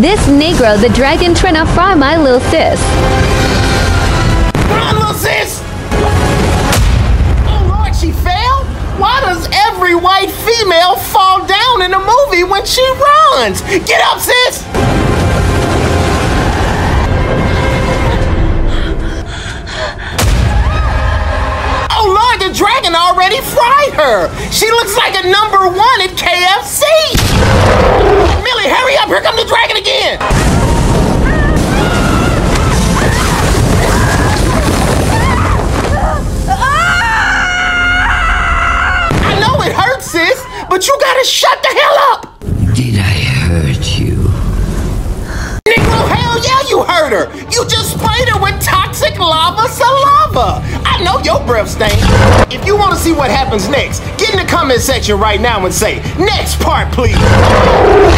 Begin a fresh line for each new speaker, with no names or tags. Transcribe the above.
This Negro, the dragon, trying to fry my little sis.
On, little sis! Oh Lord, she fell? Why does every white female fall down in a movie when she runs? Get up, sis! Oh Lord, the dragon already fried her! She looks like a number one at KFC! But you gotta shut the hell up!
Did I hurt you?
Negro, hell yeah, you hurt her! You just sprayed her with toxic lava saliva! I know your breath stank. If you wanna see what happens next, get in the comment section right now and say, next part, please!